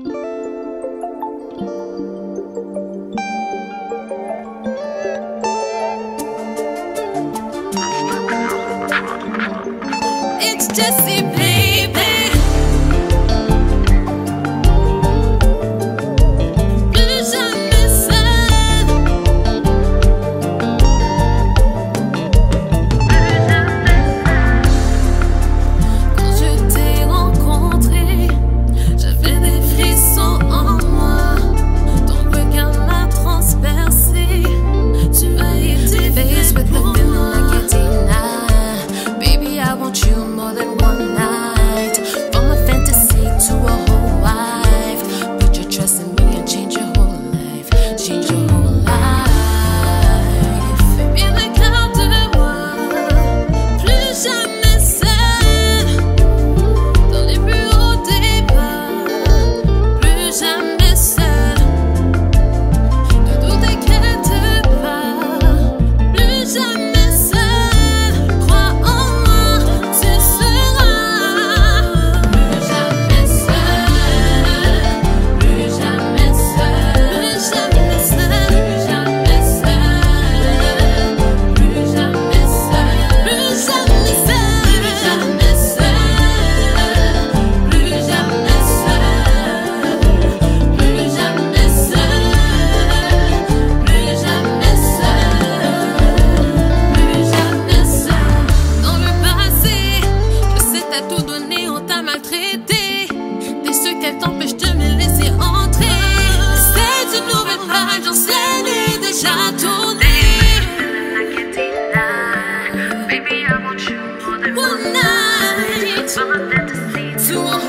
It's just a to a